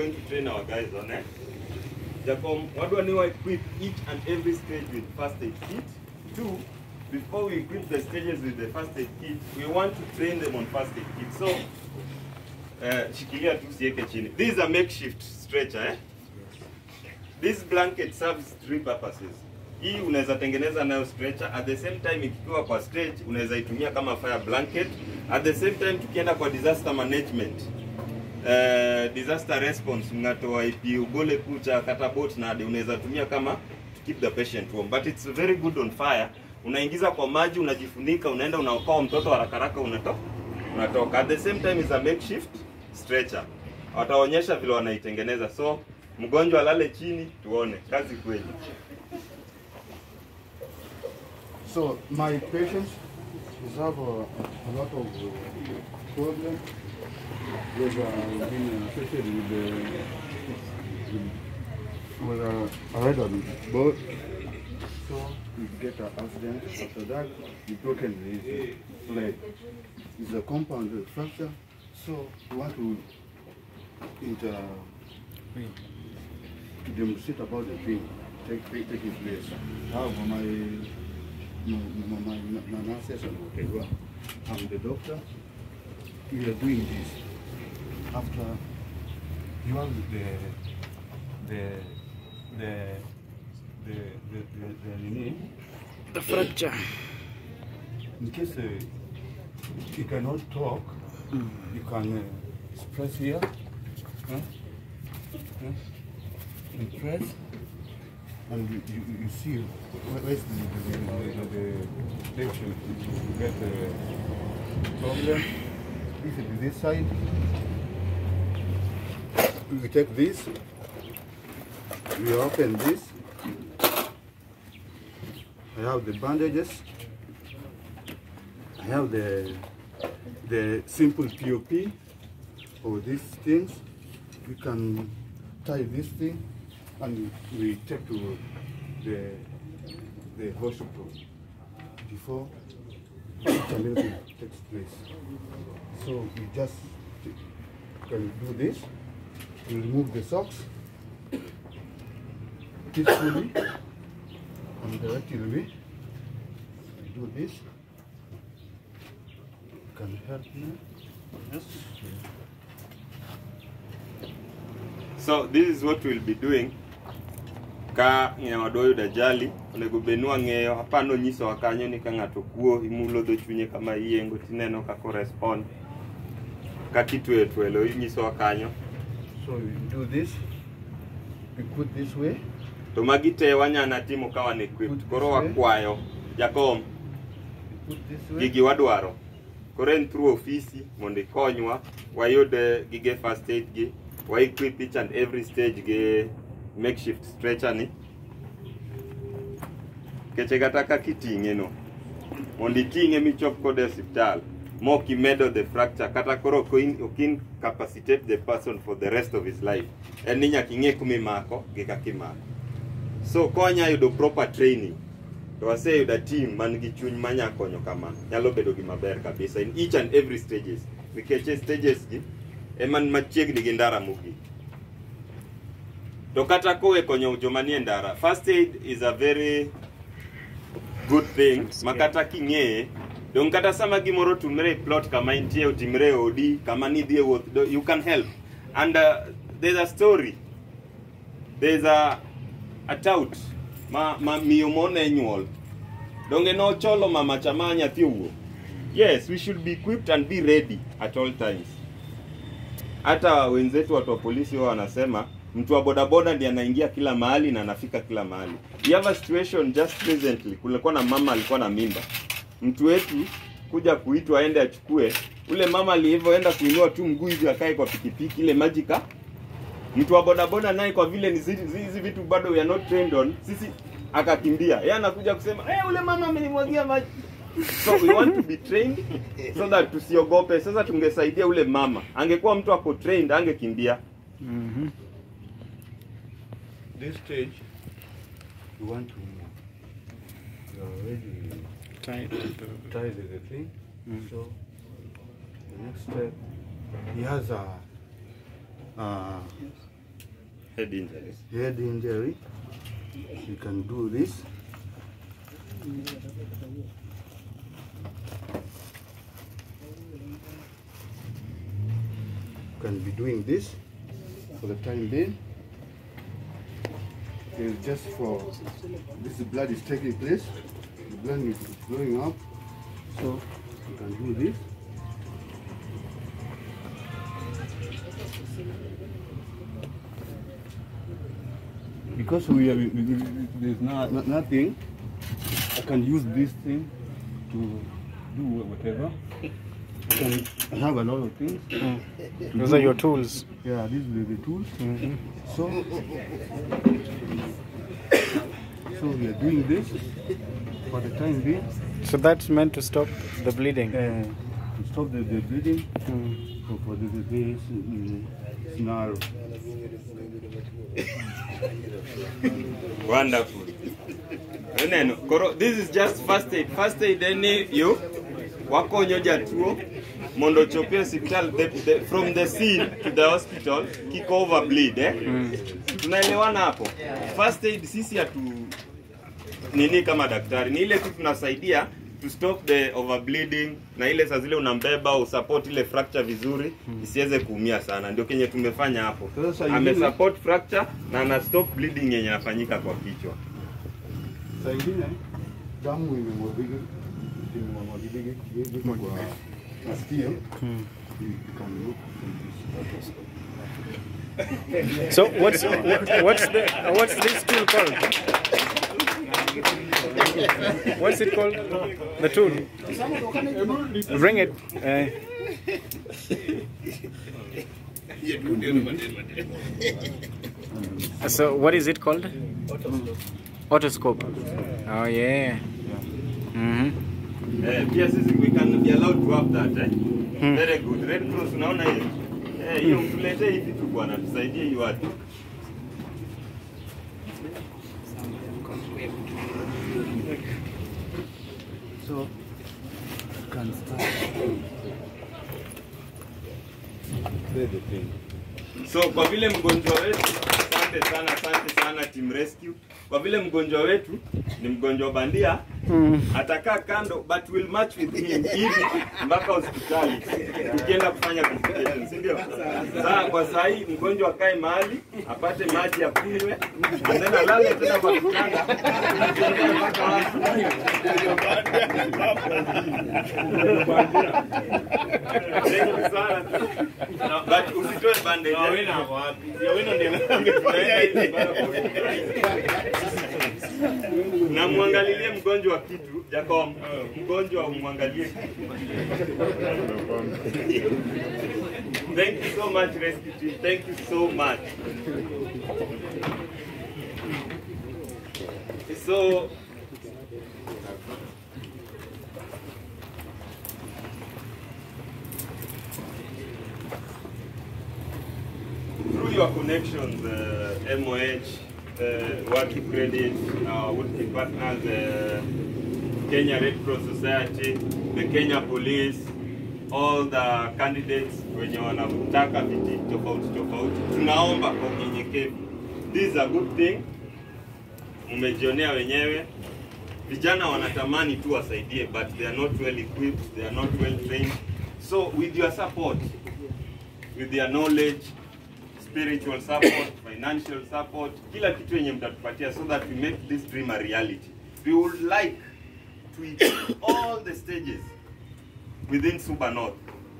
going to train our guys on it. Jacom, what do I equip each and every stage with first aid kit? Two, before we equip the stages with the first aid kit, we want to train them on first aid kit. So. This is a makeshift stretcher, eh? This blanket serves three purposes. Hii unaweza tengeneza nayo stretcher, at the same time ikiwa kwa stage unaweza itumia kama fire blanket. At the same time tukienda kwa disaster management, uh, disaster response mnatoa ipi? Ugole kucha kata boat na hadi unaweza tumia kama to keep the patient warm. But it's very good on fire. Unaingiza kwa maji unajifunika unaenda unaokoa mtoto haraka haraka unatoka unatoka. At the same time is a makeshift stretcher. Wataonyesha vile wanaitengeneza. So mgonjwa alale chini tuone. Kazi kweli. So my patients have a, a lot of uh, problem with uh, being associated with the with uh, a boat. So you get an accident. After that, you broken his leg. It's a compound fracture. So you want to inter demonstrate about the pain, take, take, taking place. However, my my, my, my, my nurses and whatever, I'm the doctor. We are doing this after you have the the the the the the, the, nini, The fracture. in case uh, you cannot talk, you can uh, press here, huh? Huh? and press, and you, you, you see where- where's the, the, the, the, the you get the problem. This is this side. We take this, we open this. I have the bandages. I have the the simple POP or these things. We can tie this thing and we take to the the hospital before each takes place. So we just can do this. We remove the socks. Peacefully. And directly. Do this. you Can help me? Yes. So this is what we'll be doing. Ka da dajali onego bed ni wang'eyo apano nyisowa kanyo ni ka ng'ato kuo. Imulo dho chunye kama iyengo tineno ka respond ka kitweyo twelo inyisowa kanyo So do this. We put this way. to magi te wanyana timo ka wan equipped koro wakwayo. Jakom gigi wadwaro. Koro en through ofisi mondo ikonywa. Wayud gige first aid gi. Wa equip each and every stage gi makeshift stretcher ni. Keche kata kaka iting'e no. Mondo iting'e michop kode e osiptal mok imedo the fracture. Kata koro ok in- ok incapacitate the person for the rest of his life. En ni nyaka ing'e kumimako gi kaka imako. So konya yudo proper training to waseyudo team man gi chuny manya konyo kama nyalo bedo gima ber kabisa in each and every stages. Nikech e stages gi ema ni machiegni gi ndara mogik. To kata kowe konyo joma nie ndara first aid is a very good thing. Ma kata king'eye dong kata sama gimoro otimre e plot kama intie otimre e odi kama nidhi e wuoth you can help. And uh, there's a story. There's a, a tout ma, ma miyo mone nyuol. Donge nocholo mama chama nyathi owuok yes we should be equipped and be ready at all times. Hata wenzetu watu wa polisi wao wanasema mtu wa bodaboda ndiye anaingia kila mahali na anafika kila mahali. We have a situation just recently kulikuwa na mama alikuwa na mimba mtu wetu kuja kuitwa aende achukue. Ule mama alivyoenda kuinua tu mguu hivi akae kwa pikipiki ile majika mtu wa bodaboda naye kwa vile ni hizi hizi vitu bado we are not trained on sisi akakimbia. Yeye anakuja kusema "Eh, hey, ule mama amenimwagia maji. So we want to be trained so that tusiogope. Sasa tungesaidia ule mama. Angekuwa mtu ako trained angekimbia. This stage, you want to you are already Tied. tied with the thing. So the next step, he has a uh, head injuries. head injury, you can do this. You can be doing this for the time being. It's just for this blood is taking place. The blood is flowing up, so you can do this. because we are, we, we, we- there's not, not nothing, I can use this thing to do whatever. I can have a lot of things. Mm. to Those do- are your tools. Yeah, these are the tools. Mm-hmm. So, so we are doing this for the time being So that's meant to stop the bleeding. uh, to stop the, the bleeding. Mm. So for the, the this uh, snarl. Wonderful. This is just first aid. First aid en you yo wakonyo jatuo mondo ochopie hospital the, the, from the scene to the hospital kik over bleed eh? Tunaelewana hapo? First aid sisi hatu nini kama daktari, ni ile tu tunasaidia to stop the overbleeding na ile saa zile unambeba usupport ile fracture vizuri hmm. isiweze kuumia sana, ndio kenye tumefanya hapo. Amesupport fracture na ana stop bleeding yenye inafanyika kwa kichwa. Saa ingine damu imemwagika imemwagika kwa masikio. This. So what's what, what's the what's this tool called? What's it called? The tune. Bring it. Uh, so what is it called? Otoscope. Oh yeah. Eh, pia sisi we can be allowed to have that eh? Very good. Red Cross unaona hiyo? Eh, hiyo mtuletee hivi tu bwana, tusaidie hiyo watu. The thing. So kwa vile mgonjwa wetu, asante sana, asante sana Team Rescue. Kwa vile mgonjwa wetu ni mgonjwa bandia, atakaa kando but will match with him hivi mpaka hospitali tukienda kufanya visitation, si ndio? Sasa kwa saa hii mgonjwa akae mahali apate maji ya kunywe, and then alale tena kwa kitanda. Thank you sana. But usitoe bandage. na mwangalilie mgonjwa wa kitu Jacob, mgonjwa umwangalie kitu. Thank you so much rescue team. Thank you so much. So through your connections, uh, MOH, uh, Working Credit, our working partners, the uh, Kenya Red Cross Society, the Kenya Police, all the candidates wenye wanataka viti tofauti tofauti, tunaomba kwa unyenyekevu. This is a good thing, mmejionea wenyewe. Vijana wanatamani tu wasaidie, but they are not well equipped, they are not well trained. So with your support, with their knowledge, spiritual support, financial support, kila kitu yenye mtatupatia so that we make this dream a reality. We would like to equip all the stages within Suba North.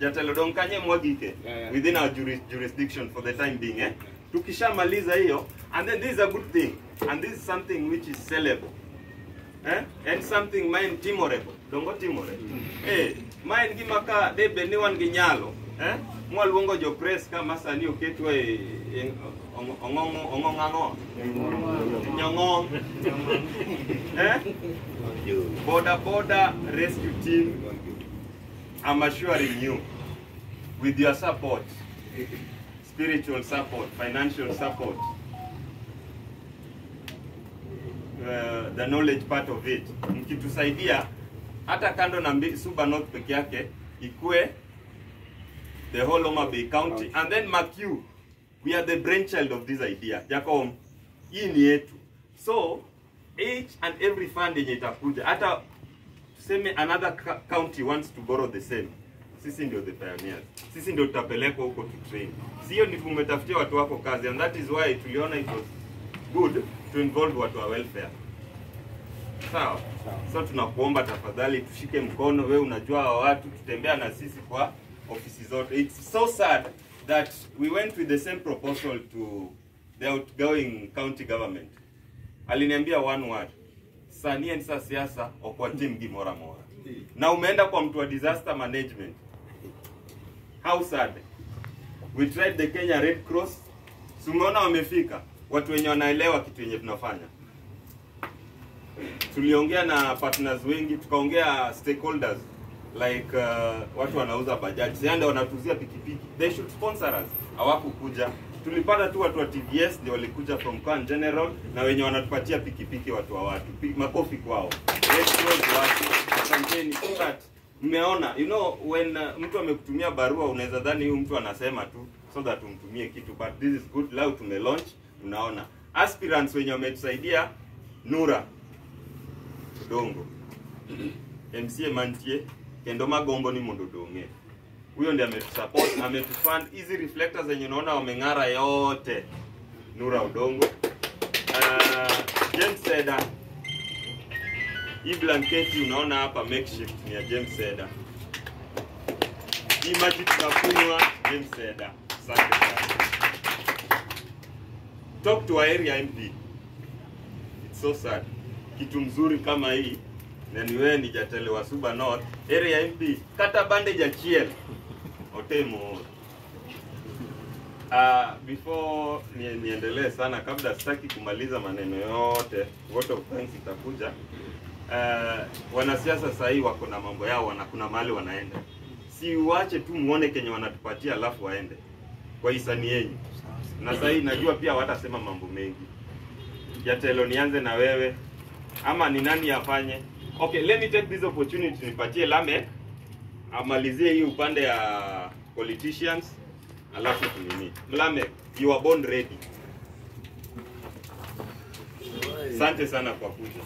Jatelo donkanye mwagike within our juris, jurisdiction for the time being eh? Tukishamaliza hiyo and then this is a good thing and this is something which is sellable eh? and something mine timorable. Dongo timore. Eh mine gima ka debe ni wan gi nyalo eh? Mwaluongo jo press kama sani oketwa e e- ong- ong'ong'o ong'ong'ang'o nyong'ong. Eh? Boda boda rescue team I'm assuring you with your support spiritual support financial support uh, the knowledge part of it. Mkitusaidia hata kando na mbi- Suba North peke yake ikue the whole Homa Bay County. And then Makiu we are the brainchild of this idea. Jacob hii ni yetu. So each and every fund yenye itakuja hata tuseme another county wants to borrow the same. Sisi ndio the pioneers. Sisi ndio tutapelekwa huko to train. Sio ni kumetafutia watu wako kazi and that is why tuliona it was good. To involve watu wa welfare. Sawa? So tunakuomba tafadhali tushike mkono. We unajua hawa watu tutembea na sisi kwa ofisi zote. It's so sad that we went with the same proposal to the outgoing county government. Aliniambia one word. Sanie nisa siasa okwatim gimora mora. Na umeenda kwa mtu wa disaster management. How sad. We tried the Kenya Red Cross. Sumeona wamefika watu wenye wanaelewa kitu yenye tunafanya. Tuliongea na partners wengi tukaongea stakeholders like uh, watu wanauza bajaji. Sasa wanatuzia pikipiki. They should sponsor us. Hawakukuja. Tulipata tu watu wa TVS ndio walikuja from Kwan General na wenye wanatupatia pikipiki watu wa watu. Makofi kwao. So mmeona you know when uh, mtu amekutumia barua unaweza dhani huyu mtu anasema tu so that umtumie kitu but this is good. Leo tumelaunch unaona aspirants wenye wametusaidia Nura Dongo MCA Mantie kendo magombo ni mondo donge. Huyo ndiye ametusupport ametufund hizi reflectors zenye unaona wameng'ara yote. Nura Udongo uh, James Seda. Hii blanketi unaona hapa makeshift ni ya James Seda. Hii maji tunakunywa James Seda. Asante sana talk to our area MP it's so sad. Kitu mzuri kama hii na ni wewe wa Suba North area MP kata bandage achiel otemo Uh, before ni, niendelee sana kabla sitaki kumaliza maneno yote vote of thanks itakuja. Uh, wanasiasa sahii wako na mambo yao wana, kuna mahali wanaenda. Si uache tu muone kenye wanatupatia alafu waende kwa hisani yenyu. Na sahii najua pia watasema mambo mengi. Jatelo nianze na wewe. Ama ni nani afanye? Okay let me take this opportunity nipatie Lamek amalizie hii upande ya politicians alafu tunini. Lamek you are born ready. Asante sana kwa kuja